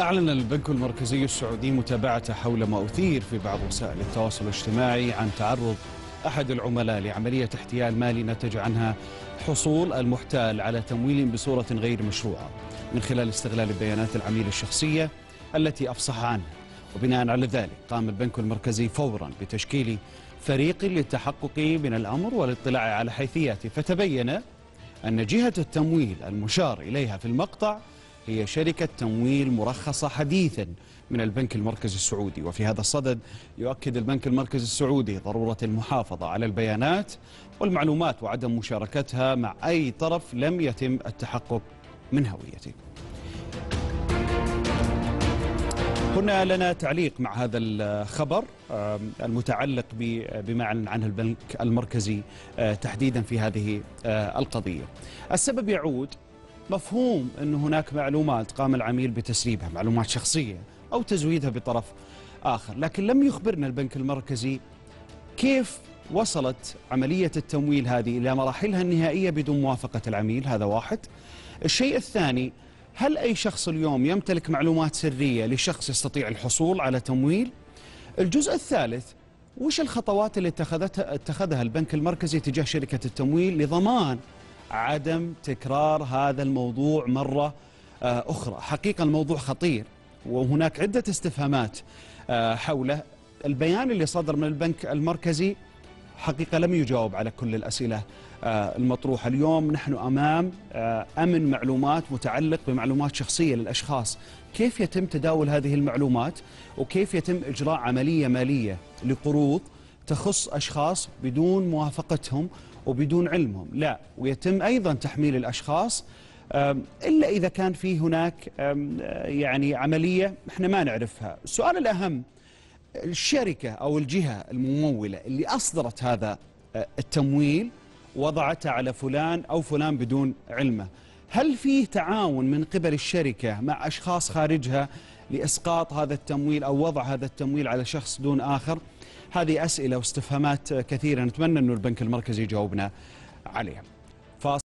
أعلن البنك المركزي السعودي متابعته حول ما أثير في بعض وسائل التواصل الاجتماعي عن تعرض أحد العملاء لعملية احتيال مالي نتج عنها حصول المحتال على تمويل بصورة غير مشروعة من خلال استغلال بيانات العميل الشخصية التي أفصح عنها وبناء على ذلك قام البنك المركزي فورا بتشكيل فريق للتحقق من الأمر والاطلاع على حيثياته فتبين أن جهة التمويل المشار إليها في المقطع هي شركة تمويل مرخصة حديثا من البنك المركزي السعودي. وفي هذا الصدد يؤكد البنك المركزي السعودي ضرورة المحافظة على البيانات والمعلومات وعدم مشاركتها مع أي طرف لم يتم التحقق من هويته. هنا لنا تعليق مع هذا الخبر المتعلق بما أعلن عنه البنك المركزي تحديدا في هذه القضية. السبب يعود مفهوم أن هناك معلومات قام العميل بتسريبها معلومات شخصية أو تزويدها بطرف آخر. لكن لم يخبرنا البنك المركزي كيف وصلت عملية التمويل هذه إلى مراحلها النهائية بدون موافقة العميل؟ هذا واحد. الشيء الثاني هل أي شخص اليوم يمتلك معلومات سرية لشخص يستطيع الحصول على تمويل؟ الجزء الثالث وش الخطوات اللي اتخذتها اتخذها البنك المركزي تجاه شركة التمويل لضمان عدم تكرار هذا الموضوع مرة أخرى. حقيقة الموضوع خطير وهناك عدة استفهامات حوله. البيان اللي صدر من البنك المركزي حقيقة لم يجاوب على كل الأسئلة المطروحة. اليوم نحن أمام أمن معلومات متعلق بمعلومات شخصية للأشخاص. كيف يتم تداول هذه المعلومات؟ وكيف يتم إجراء عملية مالية لقروض؟ تخص أشخاص بدون موافقتهم وبدون علمهم. لا ويتم أيضا تحميل الأشخاص. إلا إذا كان في هناك يعني عملية إحنا ما نعرفها. السؤال الأهم الشركة أو الجهة الممولة اللي أصدرت هذا التمويل وضعته على فلان أو فلان بدون علمه هل فيه تعاون من قبل الشركة مع أشخاص خارجها لإسقاط هذا التمويل أو وضع هذا التمويل على شخص دون آخر؟ هذه أسئلة واستفهامات كثيرة. نتمنى أن البنك المركزي يجاوبنا عليها.